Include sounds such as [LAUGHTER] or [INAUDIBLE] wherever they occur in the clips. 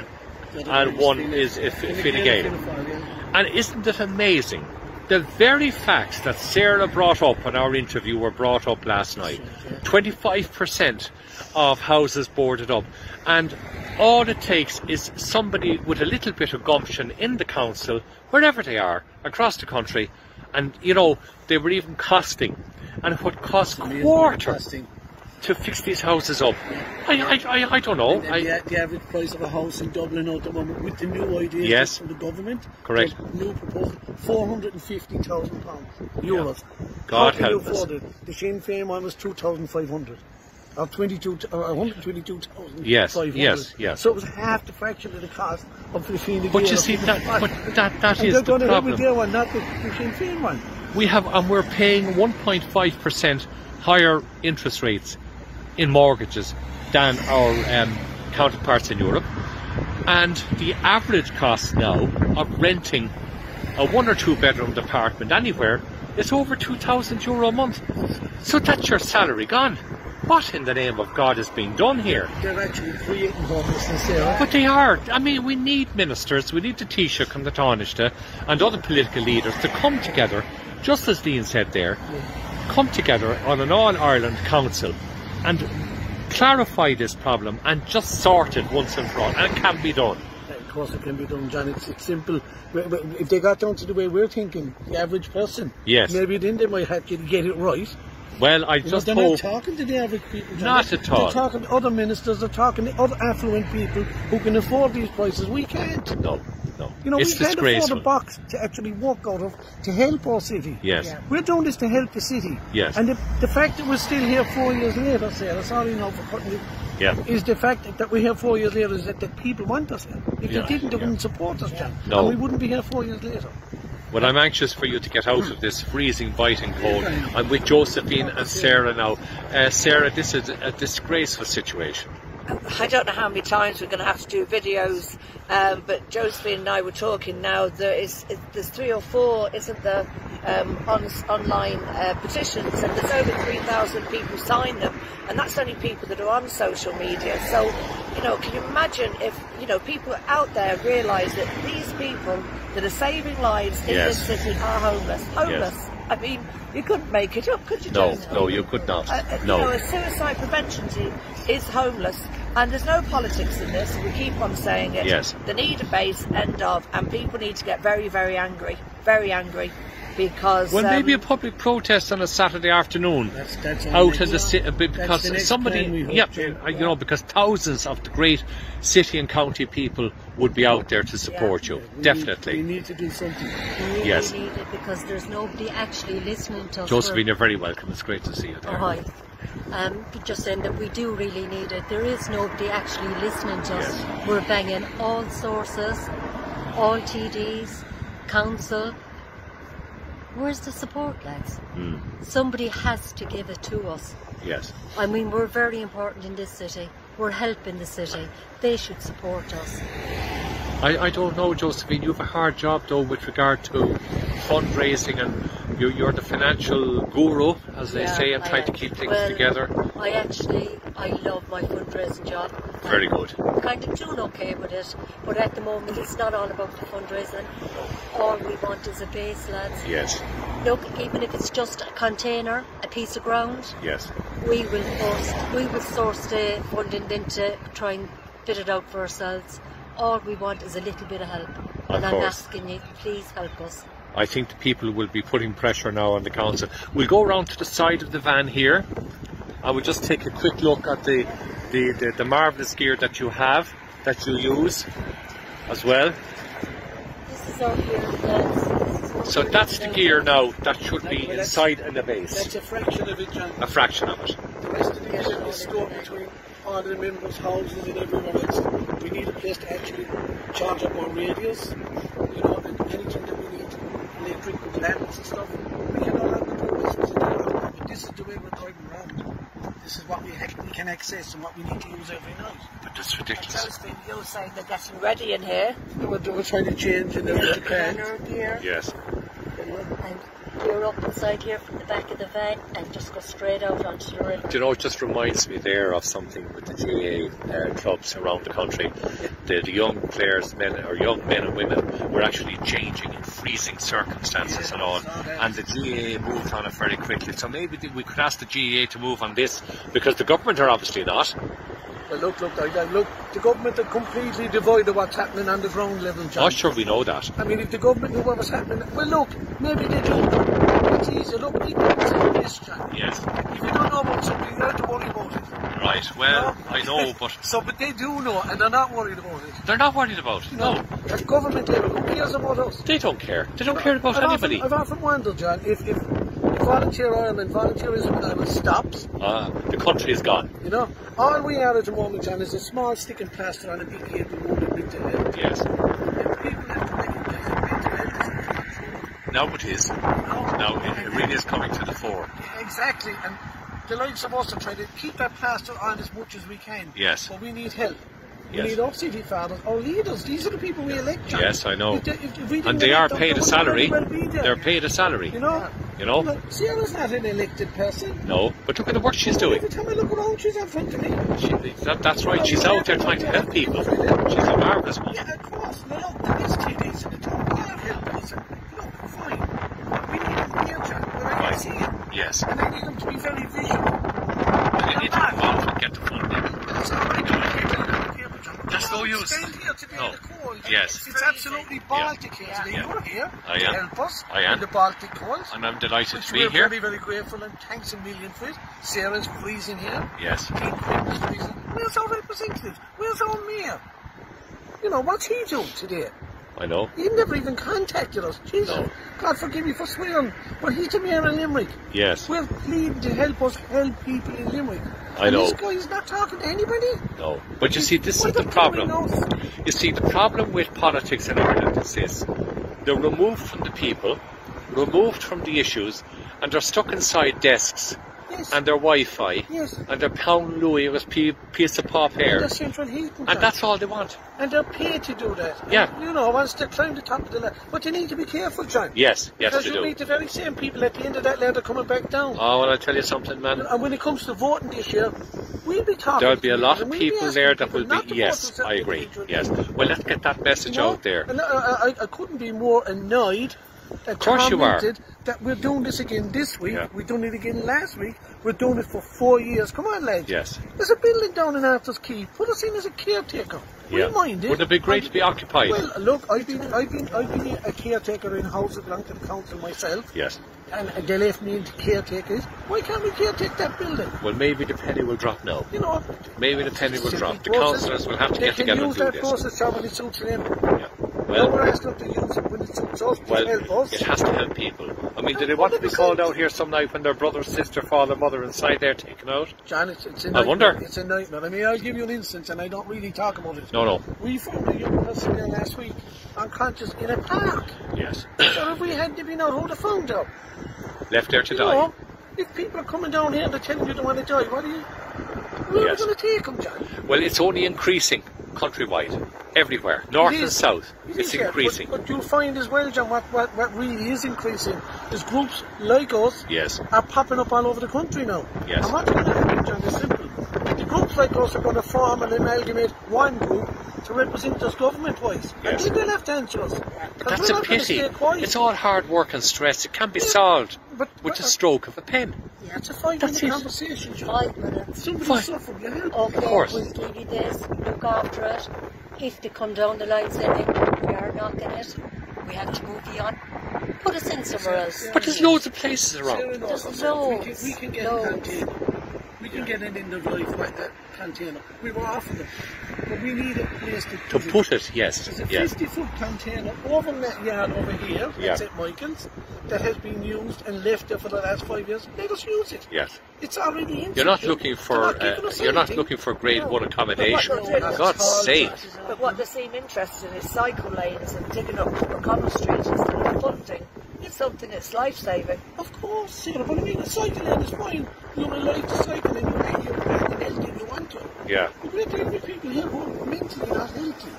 and one is Fine Gael. And isn't it amazing? The very facts that Sarah brought up in our interview were brought up last night. 25% of houses boarded up. And all it takes is somebody with a little bit of gumption in the council, wherever they are, across the country, and you know, they were even costing. And would cost quarter to fix these houses up. I, I, I, I don't know. And, and I, the, the average price of a house in Dublin at the moment with the new ideas Yes. from the government. Correct. the New proposal, four hundred and fifty thousand pounds euros. God How can you help us. afford it? The Sinn Féin one was two thousand five hundred. Or 22, uh, t- or 122,500. Yes, yes, yes. So it was half the fraction of the cost of the Fine But you see, that, but [LAUGHS] that, that And is they're the going to have problem. with their one, not the, the Sinn Féin one. We have, and we're paying 1.5% higher interest rates in mortgages than our um, counterparts in Europe. And the average cost now of renting a one or two bedroom apartment anywhere is over 2,000 euro a month. So that's your salary gone. What in the name of God is being done here? They're actually creating homelessness there. But they are. I mean, we need ministers, we need the Taoiseach and the Taoiseach and other political leaders to come together, just as Dean said there, come together on an All Ireland Council and clarify this problem and just sort it once and for all. And it can be done. Of course, it can be done, John. It's, it's simple. If they got down to the way we're thinking, the average person, Yes. maybe then they might have to get it right. Well, I just they're not talking to the average people. John. Not at all. They're talking to other ministers. They're talking to other affluent people who can afford these prices. We can't. No, no. You know, it's we can't disgraceful. afford a box to actually walk out of to help our city. Yes. Yeah. We're doing this to help the city. Yes. And the, the fact that we're still here four years later, Sarah, sorry now for cutting you, Yeah. is the fact that, that we're here four years later is that the people want us here. If Yeah, they didn't, they yeah. wouldn't support us, John. No. And we wouldn't be here four years later. Well, I'm anxious for you to get out of this freezing, biting cold. I'm with Josephine and Sarah now. Uh, Sarah, this is a disgraceful situation. I don't know how many times we're going to have to do videos, um, but Josephine and I were talking now. There is there's three or four, isn't there, um, on, online uh, petitions, and there's over three thousand people signed them, and that's only people that are on social media. So, you know, can you imagine if you know people out there realise that these people that are saving lives in Yes. this city are homeless? Homeless. I mean, you couldn't make it up, could you? No, Joseph? no, you could not. Uh, uh, No. You know, a suicide prevention team is homeless, and there's no politics in this. We keep on saying it. Yes. The need a base, end of, and people need to get very, very angry, very angry, because Well, um, maybe a public protest on a Saturday afternoon. That's, that's out next- in the city That's the because somebody, plan yeah, to- uh, you know, because thousands of the great city and county people would be out there to support you. We need- Definitely. we need to do something. We really Yes. need it because there's nobody actually listening to us. Josephine, you're very welcome. It's great to see you Oh, there. hi. Um, just saying that we do really need it. There is nobody actually listening to us. Yes. We're banging all sources, all TDs, council. Where's the support, lads? Mm, Somebody has to give it to us. yes. I mean, we're very important in this city. We're helping the city. They should support us. I, I don't know, Josephine. You have a hard job, though, with regard to fundraising, and you're, you're the financial guru, as they Yeah, say, and I trying to keep things Well, together. I actually, I love my fundraising job. Very good. I'm kind of doing okay with it, but at the moment it's not all about the fundraising. All we want is a base, lads. Yes, Look, even if it's just a container, a piece of ground, yes. we will source, we will source the funding then to try and fit it out for ourselves. All we want is a little bit of help, Of and I'm course. asking you, please help us. I think the people will be putting pressure now on the council. We'll go around to the side of the van here. I will just take a quick look at the, the, the, the marvellous gear that you have, that you use as well. This is our gear, lads. This is what So that's the gear now that should be inside in the base. That's base. a fraction of it, John. A fraction of it. The rest of the gear is stored between all the members' houses and everywhere else. We need a place to actually charge up our radios, you know, and anything that we need, electric with lamps and stuff. We can no longer do this the dialogue, but this is the way we're driving around. This is what we, we can access and what we need to use every night. But that's ridiculous. Josephine, you're saying they're getting ready in here. We're, we're trying to change and everything to Planner can. gear. Yes. And clear up inside here from the back of the van and just go straight out onto the river. Do you know, it just reminds me there of something with the GAA uh, clubs around the country. The, the young players, men or young men and women, were actually changing in freezing circumstances and all. And the GAA moved on it very quickly. So maybe we could ask the GAA to move on this because the government are obviously not. Well, look, look, look, the government are completely devoid of what's happening on the ground level, John. Oh, sure, we know that. I mean, if the government knew what was happening, well, look, maybe they do. It's easy. Look, people say this, John. Yes. If you don't know about something, you have to worry. Right. Well, I know, but So, but they do know, and they're not worried about it. they're not worried about it. No, at government level, who cares about us? they don't care. They don't care about I've anybody. Often, I've often wondered, John, if, if, Volunteer Ireland, volunteerism in Ireland stops, Ah, the country is gone. you know, all we are at the moment, John, is a small stick and plaster on a big head with bit to head. Yes. And people to recognise that is a Now it is. Now it, it really is coming to the fore. Exactly, and the likes of us are trying to keep that plaster on as much as we can. Yes. But we need help. We Yes. need our city fathers, our leaders. These are the people we elect. John. Yes, I know. If they- if- if And they are elect them, paid a salary. well there. They're paid a salary. You know? You know? Look, Sarah's not an elected person. No, but look at the work she's doing. Every time I look around, she's in front of me. She, that, that's right. She's out there trying to help people. She's a marvellous woman. Yeah, of course. Now, look, the STDs and the town are helping us. Look, fine. We need here, John, where I Right. see it. Yes. And I need them to be very visual. And they need to come out and get the funding. That's all right, John. I don't care, but John, That's no use. Stand here today No. in the cold. Yes. It's absolutely Baltic here today. Yeah. You're here I to am. help us I am. in the Baltic cold. And I'm delighted to be we're here. very, very grateful and thanks a million for it. Sarah's freezing here. Yes. King freezing. Where's our representative? Where's our mayor? You know, what's he doing today? I know. He never even contacted us. Jesus. No. God forgive me for swearing. But he's the mayor of Limerick. Yes. We're pleading to help us help people in Limerick. I and know. This guy's not talking to anybody. No. But you see, this is the problem. You see, the problem with politics in Ireland is this. They're removed from the people, removed from the issues, and they're stuck inside desks Yes. and their Wi-Fi Yes. and their pound Louis with pe- piece of pop And hair. the central heating. And that's all they want. And they're paid to do that. Yeah. And, you know, once they climb the top of the ladder. But they need to be careful, John. Yes, yes Because you do. meet the very same people at the end of that ladder coming back down. Oh, well, I'll tell you something, man. And when it comes to voting this year, we'll be talking. There'll be a lot of and people there that will be. Yes, I agree. Yes. Well, let's get that message You know? out there. And I, I, I couldn't be more annoyed. Of course you are. That we're doing this again this week. Yeah. We've done it again last week. We're doing it for four years. Come on, lads. Yes. There's a building down in Arthur's Quay. Put us in as a caretaker. Yeah. We mind it. Wouldn't it be great to be occupied? Well, look, I've been, I've been, I've been a caretaker in House of the council myself, Yes. and they left me into caretakers. Why can't we caretake that building? Well, maybe the penny will drop now. You know, Maybe the penny will drop. The councillors will have to they get together and do use do that this. process job when it suits them. Well, Well, asking them to use it when it suits us to well, help us. it has to help people. I mean, do they want to be called out here some night when their brother, sister, father, mother inside there taken out? John, it's, it's a nightmare. I wonder. It's a nightmare. I mean, I'll give you an instance, and I don't really talk about it. No, no. We found a young person there last week, unconscious in a park. Yes. so if we hadn't been out, who'd have found her? Left there to You die. know, if people are coming down here and they're telling you they want to die, what are you? Where Yes. are we going to take them, John? Well, it's only increasing countrywide, everywhere, north and south. It It's yeah, increasing. But, but you'll find as well, John, what, what, what really is increasing is groups like us Yes. are popping up all over the country now. Yes. And what's going to happen, John, is simple. The groups like us are going to form and amalgamate one group to represent us government-wise. Yes. And they'll have to answer us. 'Cause That's a pity. It's all hard work and stress. It can't be solved But- with but- a stroke of a pen. Yeah, it's a five-minute it. conversation, John. Five minutes. Somebody Fine. suffered, you help. Okay, Of course. we'll give you this, look after it. If they come down the line saying we are not getting it, we have to move you on. Put us in somewhere else. But there's loads of places around. There's herself. We can, loads, we can get loads. Container. We can get it end of life like that container. We were offered them. But we need a place to, To put it, yes, There's a yes. 50 foot container over in that yard over here Yeah. at St. Michael's that has been used and left there for the last five years. Let us use it. Yes. It's already in. You're not looking for not uh, you're not looking for grade No. one accommodation. But what they're doing- For God's sake. But what they seem interested in is cycle lanes and digging up O'Connell Street instead of funding something that's life saving. Of course, Sarah, but I mean, a cycle lane is fine. You're allowed to cycle and you're you're back and healthy if you want to. Yeah. But we're dealing with people here who are mentally not healthy.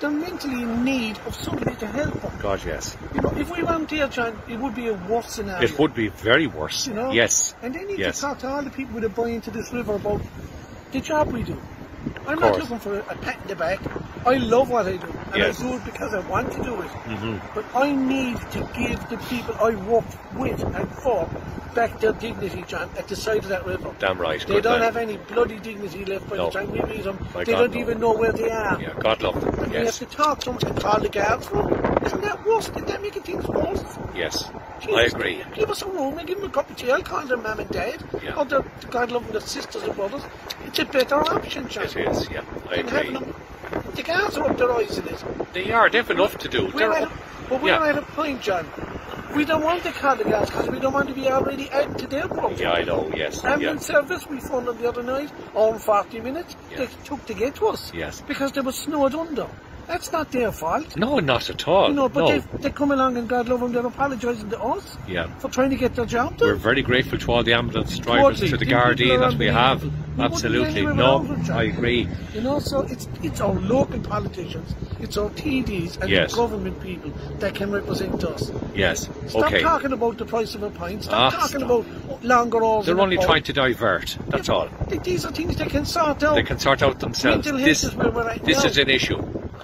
they're mentally in need of somebody to help them. God, yes. You know, if we weren't there, John, it would be a worse scenario. It would be very worse. You know? Yes. And they need Yes. to talk to all the people that buy into this river about the job we do. I'm not looking for a pat in the back. I love what I do. And Yes. I do it because I want to do it. Mhm. But I need to give the people I work with and for back their dignity, John, at the side of that river. Damn right. They don't man. have any bloody dignity left by No. the time we meet them. My they God, don't even know where they are. Yeah, God love them. And Yes. we have to talk to them and call the guards for them. Isn't that worse? Isn't that making things worse? Yes. I agree. Give us a room and give them a cup of tea. I'll call them mum and dad. Yeah. Or the, God them, their sisters and brothers. It's a better option, John. It is, yeah. I agree. The guards are up their eyes in it. They are. They've enough to do. We're They're at, a- but we're Yeah. at a point, John. We don't want to call the guards because we don't want to be already out to their problem. Yeah, I know. Yes. Yeah. Ambulance service we phoned them the other night, all in 40 minutes, Yeah. they took to get to us. Yes. Because they were snowed under. That's not their fault. No, not at all. Know, but no. they they come along and God love them, they're apologising to us Yeah. for trying to get their job done. We're very grateful to all the ambulance drivers, Totally. to the Gardaí that we have. We Absolutely. No, without them, John. I agree. You know, so it's it's our local politicians, it's our TDs and Yes. the government people that can represent us. Yes. Stop Okay. talking about the price of a pint. Stop Ah, talking stop. about longer hours. They're only trying to divert. That's Yeah, all. These are things they can sort out. They can sort out themselves. Mental This, is where we're at this is an issue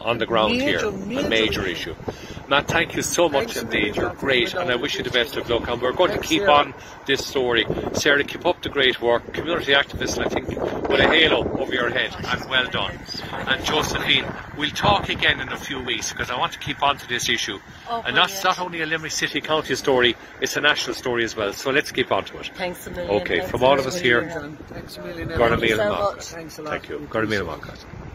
on the ground Major, here, a major major issue. issue. Matt, thank you so much Thanks indeed. You're great, and I wish you the best of luck. And we're going Thanks, to keep Sarah. on this story. Sarah, keep up the great work. Community activist, I think, with a halo over your head, and well done. And Josephine, we'll talk again in a few weeks because I want to keep on to this issue. Oh, and that's not only a Limerick City County story, it's a national story as well. So let's keep on to it. Thanks a million. Okay, thanks from all of us here, John, Thanks a million. Thank you Míle so Mac. Thanks a lot. Thank you. We